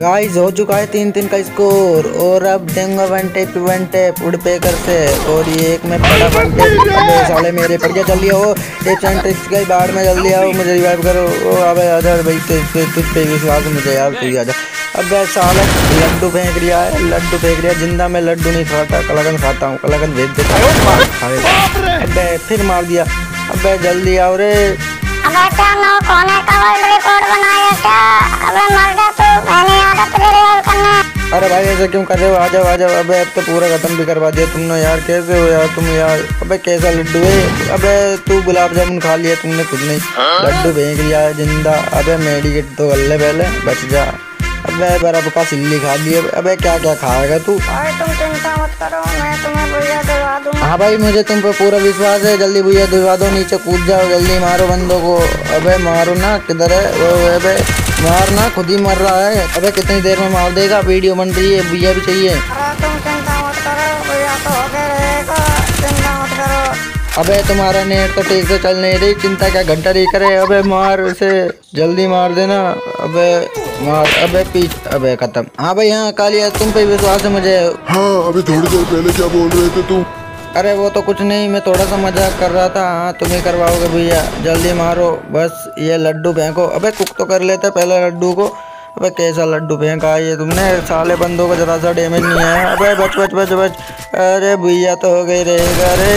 Guys हो चुका है तीन तीन का स्कोर और अब देंगे वन टेप वन टेप उड़ पे कर से। और ये एक में पड़ा वन टेप साले मेरे पड़ गया जल्दी हो टिप्स एंड ट्रिक्स गई बाढ़ में जल्दी आओ मुझे रिवाइव करो। ओ अबे आजा भाई तुझ पे विश्वास मुझे यार तू आजा अब साला लड्डू फेंक रिया है लड्डू फेंक रिया ज़िंदा में लड्डू नहीं खाता कलाकन खाता हूँ कलाकन भेज देता हूँ। अब फिर मार दिया। अब जल्दी आओ रे। अबे क्या नो कोने का वर्ल्ड रिकॉर्ड बनाया क्या? अरे भाई, ऐसा क्यों कर रहे हो? आ जाओ आ जाओ। अबे, अब तो पूरा खत्म भी करवा दिया तुमने यार। कैसे हो यार तुम यार? अबे, कैसा लड्डू है? अबे, तू गुलाब जामुन खा लिया, तुमने खुद नहीं। लड्डू फेंक लिया ज़िंदा। अबे, मेडिकेट तो गल्ले पहले, बच जा। अबे, बर्फ़ का सिल्ली खा लिया अबे क्या क्या खाएगा तू? अरे, तुम चिंता मत करो, मैं तुम्हें हाँ भाई, मुझे तुम पर पूरा विश्वास है। जल्दी भैया दिलवा दो, नीचे कूद जाओ, जल्दी मारो बंदों को। अबे, मारो ना, किधर है? वो अबे मारना खुद ही मर रहा है। अबे, कितनी देर में मार देगा? वीडियो बन रही है, भैया भी चाहिए। अबे, तुम्हारा नेट तो ठीक से चल नहीं रही, चिंता क्या घंटा नहीं करे अबे, मार उसे जल्दी मार देना। अबे, मार, अबे, पीछ, अबे, खत्म। हाँ भाई हाँ कालिया, तुम पे विश्वास है मुझे। हाँ अभी थोड़ी देर पहले क्या बोल रहे थे तुम? अरे वो तो कुछ नहीं मैं थोड़ा सा मज़ाक कर रहा था। हाँ तुम ही करवाओगे भैया। जल्दी मारो। बस ये लड्डू फेंको। अबे कुक तो कर लेते पहले लड्डू को। अबे कैसा लड्डू फेंका ये तुमने? साले बंदों को जरा सा डैमेज नहीं आया। अबे बच बच बच बच। अरे भैया तो हो गई रहेगा अरे।